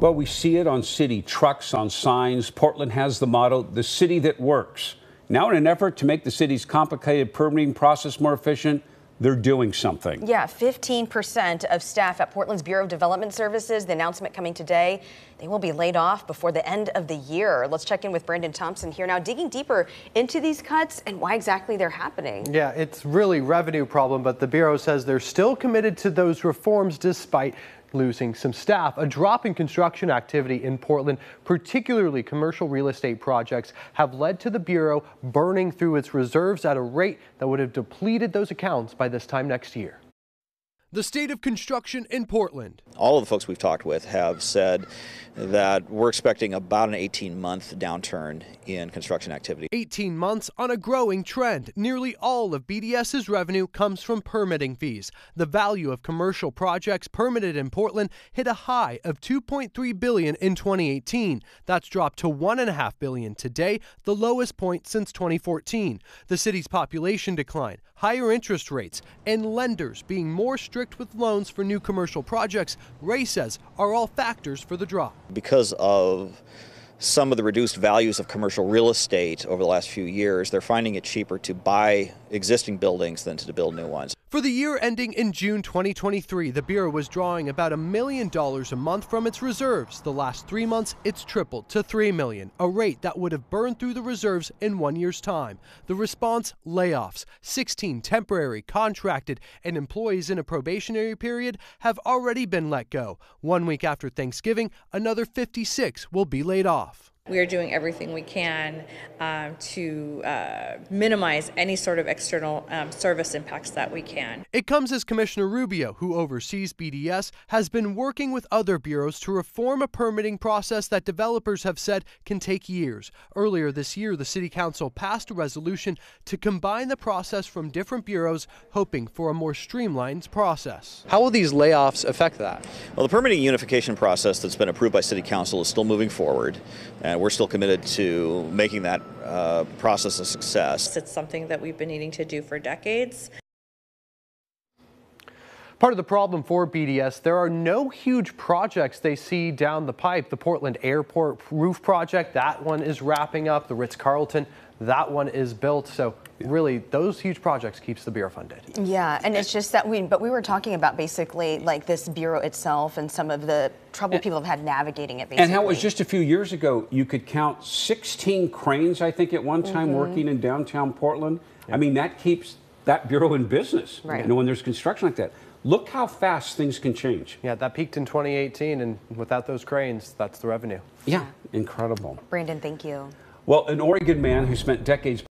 Well, we see it on city trucks, on signs. Portland has the motto, the city that works. Now, in an effort to make the city's complicated permitting process more efficient, they're doing something. Yeah, 15% of staff at Portland's Bureau of Development Services, the announcement coming today, they will be laid off before the end of the year. Let's check in with Brandon Thompson here now, digging deeper into these cuts and why exactly they're happening. Yeah, it's really revenue problem, but the Bureau says they're still committed to those reforms despite losing some staff. A drop in construction activity in Portland, particularly commercial real estate projects, have led to the Bureau burning through its reserves at a rate that would have depleted those accounts by this time next year the state of construction in Portland. All of the folks we've talked with have said that we're expecting about an 18 month downturn in construction activity. 18 months on a growing trend. Nearly all of BDS's revenue comes from permitting fees. The value of commercial projects permitted in Portland hit a high of 2.3 billion in 2018. That's dropped to 1.5 billion today, the lowest point since 2014. The city's population decline, higher interest rates, and lenders being more strict with loans for new commercial projects, Ray says are all factors for the drop. Because of some of the reduced values of commercial real estate over the last few years, they're finding it cheaper to buy existing buildings than to build new ones. For the year ending in June 2023, the Bureau was drawing about a million dollars a month from its reserves. The last three months, it's tripled to three million, a rate that would have burned through the reserves in one year's time. The response layoffs. 16 temporary, contracted, and employees in a probationary period have already been let go. One week after Thanksgiving, another 56 will be laid off. We are doing everything we can um, to uh, minimize any sort of external um, service impacts that we can. It comes as Commissioner Rubio, who oversees BDS, has been working with other bureaus to reform a permitting process that developers have said can take years. Earlier this year, the City Council passed a resolution to combine the process from different bureaus, hoping for a more streamlined process. How will these layoffs affect that? Well, the permitting unification process that's been approved by City Council is still moving forward. And we're still committed to making that uh, process a success. It's something that we've been needing to do for decades. Part of the problem for BDS, there are no huge projects they see down the pipe. The Portland Airport roof project, that one is wrapping up. The Ritz-Carlton, that one is built. So really, those huge projects keeps the bureau funded. Yeah, and it's just that we, but we were talking about basically like this bureau itself and some of the trouble and, people have had navigating it. Basically. And how it was just a few years ago, you could count 16 cranes, I think, at one time mm -hmm. working in downtown Portland. Yeah. I mean, that keeps that bureau in business. Right. You know, when there's construction like that. Look how fast things can change. Yeah, that peaked in 2018, and without those cranes, that's the revenue. Yeah, incredible. Brandon, thank you. Well, an Oregon man who spent decades